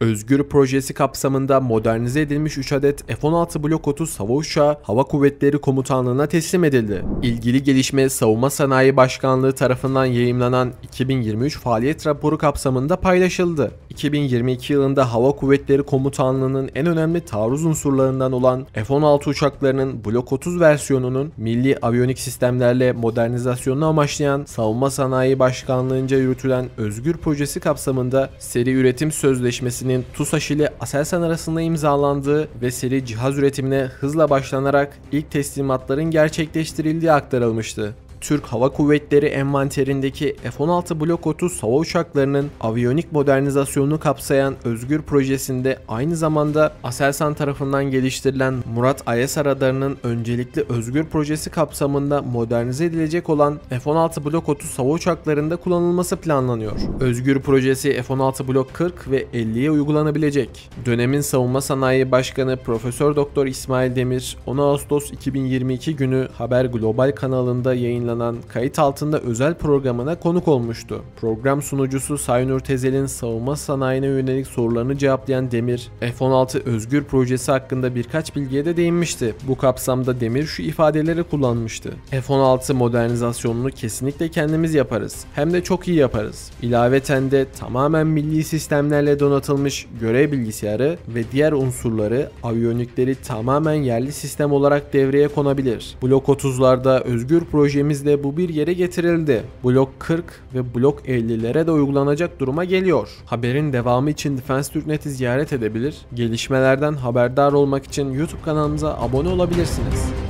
Özgür projesi kapsamında modernize edilmiş 3 adet F-16 Blok 30 hava uçağı Hava Kuvvetleri Komutanlığı'na teslim edildi. İlgili gelişme Savunma Sanayi Başkanlığı tarafından yayımlanan 2023 faaliyet raporu kapsamında paylaşıldı. 2022 yılında Hava Kuvvetleri Komutanlığı'nın en önemli taarruz unsurlarından olan F-16 uçaklarının Blok 30 versiyonunun milli aviyonik sistemlerle modernizasyonunu amaçlayan Savunma Sanayi Başkanlığı'nca yürütülen Özgür projesi kapsamında seri üretim sözleşmesinin TUSAŞ ile Aselsan arasında imzalandığı ve seri cihaz üretimine hızla başlanarak ilk teslimatların gerçekleştirildiği aktarılmıştı. Türk Hava Kuvvetleri envanterindeki F-16 Blok 30 hava uçaklarının aviyonik modernizasyonunu kapsayan Özgür projesinde aynı zamanda Aselsan tarafından geliştirilen Murat Ayesa radarının öncelikli Özgür projesi kapsamında modernize edilecek olan F-16 Blok 30 hava uçaklarında kullanılması planlanıyor. Özgür projesi F-16 Blok 40 ve 50'ye uygulanabilecek. Dönemin Savunma Sanayi Başkanı Profesör Doktor İsmail Demir 10 Ağustos 2022 günü Haber Global kanalında yayınlanan yayınlanan kayıt altında özel programına konuk olmuştu. Program sunucusu Saynur Tezel'in savunma sanayine yönelik sorularını cevaplayan Demir, F-16 Özgür projesi hakkında birkaç bilgiye de değinmişti. Bu kapsamda Demir şu ifadeleri kullanmıştı. F-16 modernizasyonunu kesinlikle kendimiz yaparız. Hem de çok iyi yaparız. İlaveten de tamamen milli sistemlerle donatılmış görev bilgisayarı ve diğer unsurları, aviyonikleri tamamen yerli sistem olarak devreye konabilir. Blok 30'larda Özgür projemiz ülkemizde bu bir yere getirildi. Blok 40 ve Blok 50'lere de uygulanacak duruma geliyor. Haberin devamı için Defense Türknet'i ziyaret edebilir, gelişmelerden haberdar olmak için YouTube kanalımıza abone olabilirsiniz.